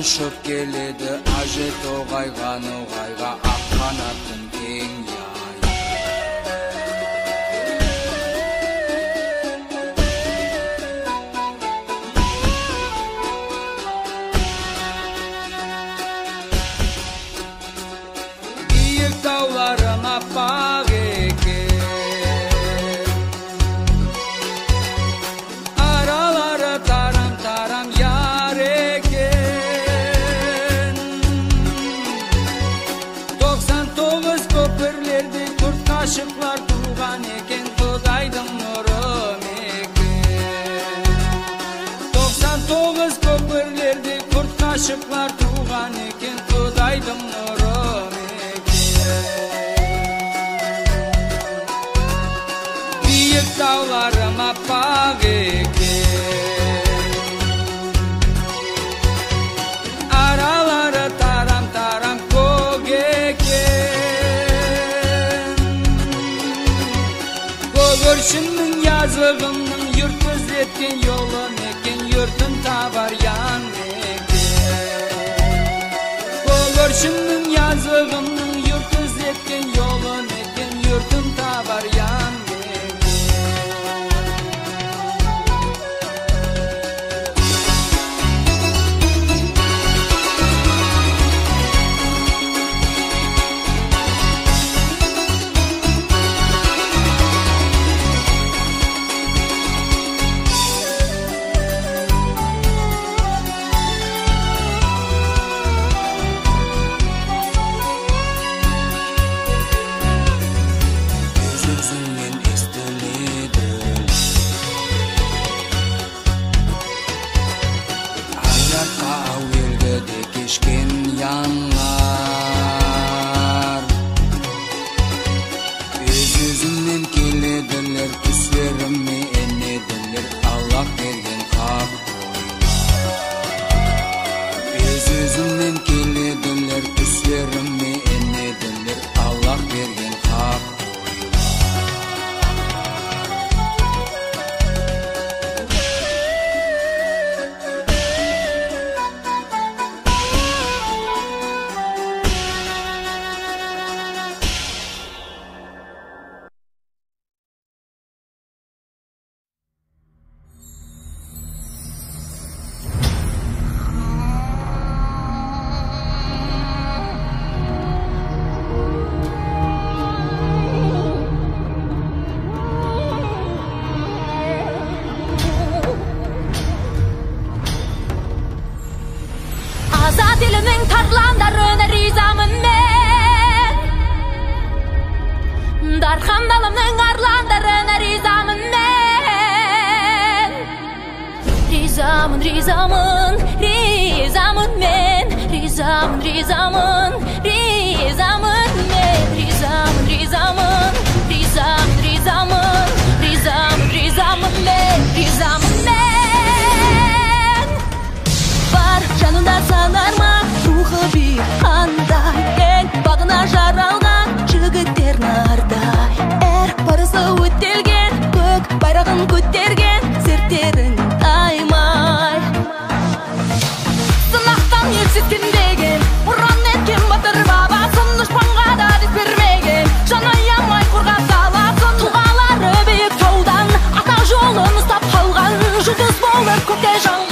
ұшып келеді ажы тоғайған оған yolun ekin yurtun tavar yan Olur şunun yazığının yurtu zepkin yolun ekin yurtun 伤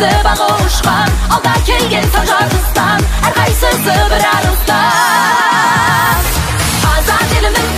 қайсысы бағу ұшқан алда келген сан жарыстан әрқайсысы бір арыстан қазақ елінің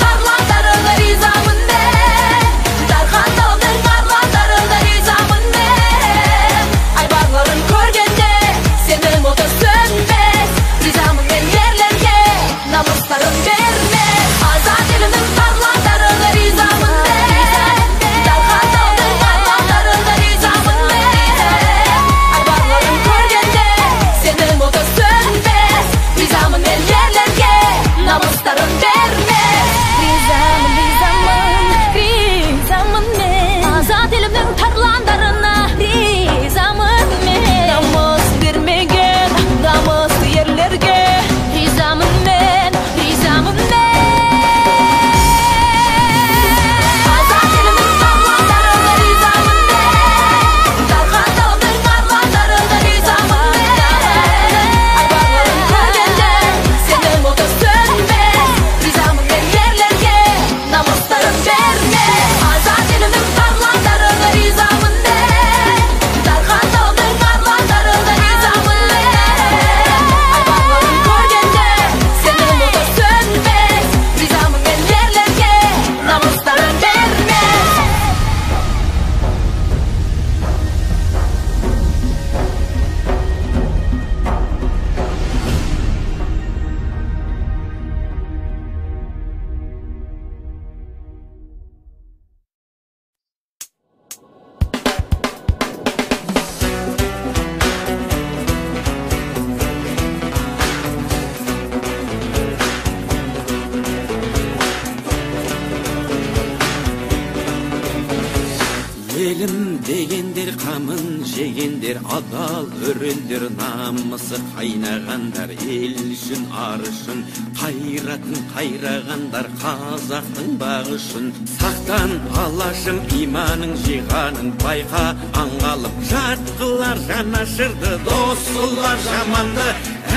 намысы кайнагандар эл үчүн ар үчүн кайратын кайрагандар казактын багы үчүн сактан алашым иманың жыганың байка аңалып жаткылар жанашырды дос кылар жаманды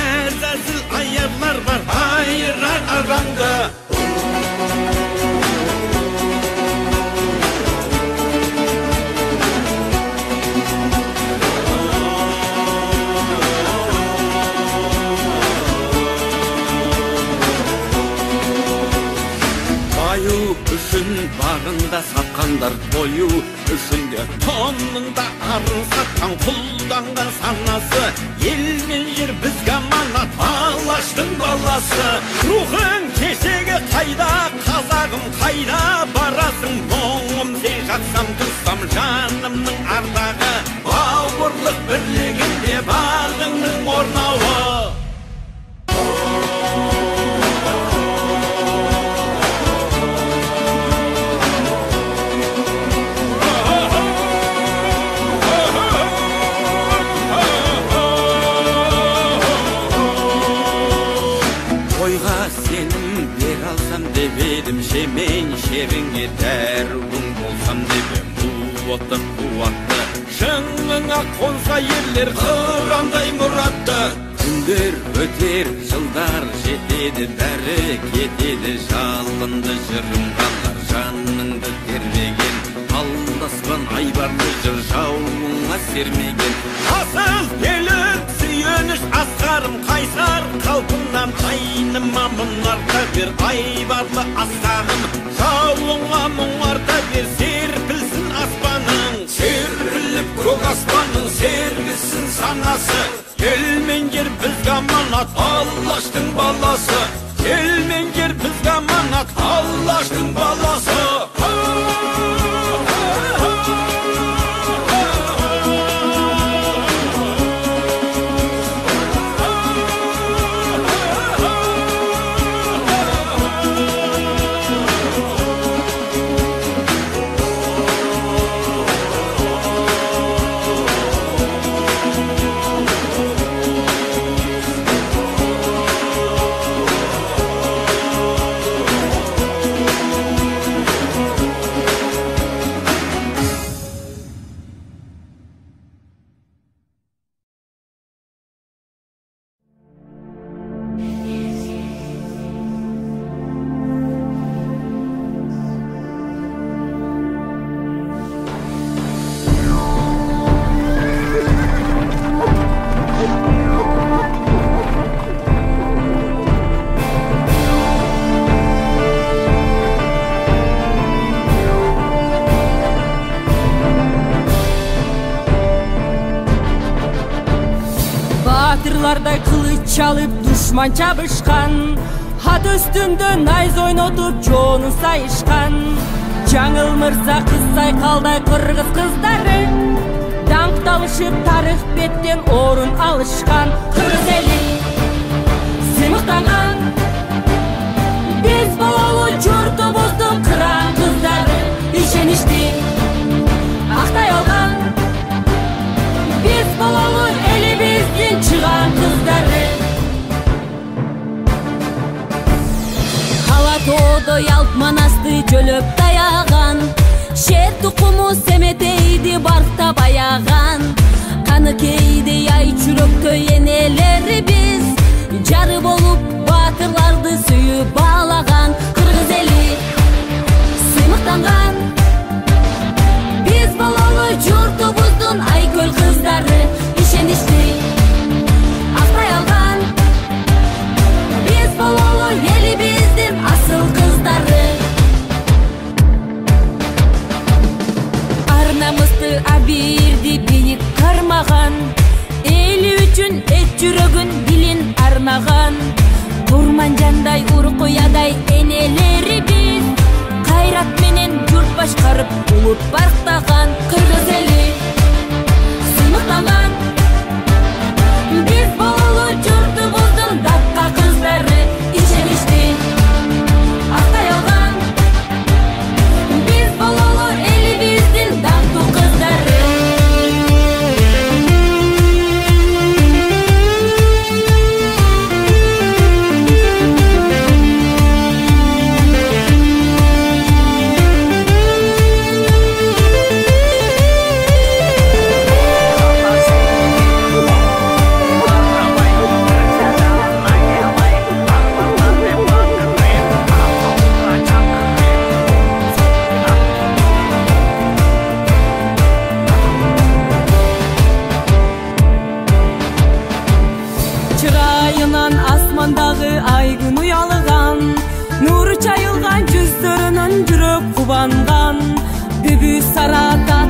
әзәзіл аярлар бар айырар аранды баю үшін бағында сатқандар бою үшін де тонның да арын сатқан құлданған санасы. Ел мен жер бізге аманат алаштың баласы. Рухың кешегі қайда қазағым қайда барасың мұңым сен жатсам тұрсам жанымның ардағы. Бауырлық бірлігінде бағыңның орнауы. Қонса ерлер қырандай мұратты күндер өтер жылдар жетеді бәрі кетеді жалынды жырым қалар жаныңды тербеген алдаспан айбарлы жыр жауыңа сермеген асыл елім сүйеніш асқарым қайсар қалпыңнан айныма мұнарта бер айбарлы асқағым жауыңа мұңарта бер серпілсін аспаның серпіліп көк аспанның сергісін санасы ел мен жер бізге аманат аллаштың баласы ел мен жер бізге аманат аллаштың баласы чалып душман чабышкан ат үстүндө найз ойнотуп жоону сайышкан жаңыл мырза кыз сайкалдай кыргыз кыздары даңкталышып тарых беттен орун алышкан кыргыз эли сыймыктанган биз бололу журтубуздун кыран кыздары ишеничти актай алган биз бололу элибиздин чыган кыздары тоодо ялп манасты жөлөп таяган шер тукуму семетейди баркта баяган каныкейдей ай чүрөктөй биз. Жары болуп баатырларды сүйүп баалаган кыргыз эли сыймыктанган ар намысты абийирди бийик кармаган эли үчүн эт жүрөгүн дилин арнаган курманжандай уркуядай энелери биз кайрат менен журт башкарып улут барктаган кыргыз эли сыймыктанган кубанган бүбү сарата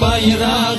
bayrağı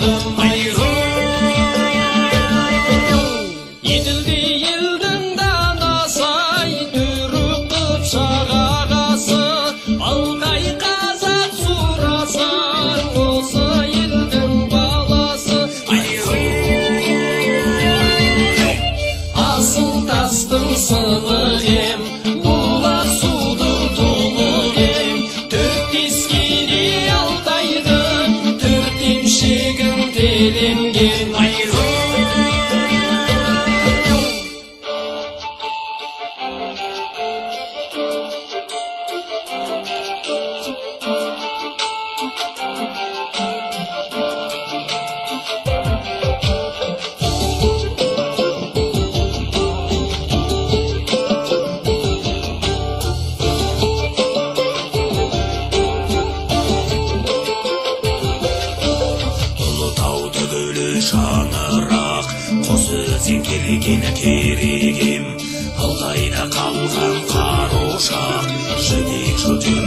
看花路上，是你出去。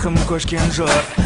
Agarra-me com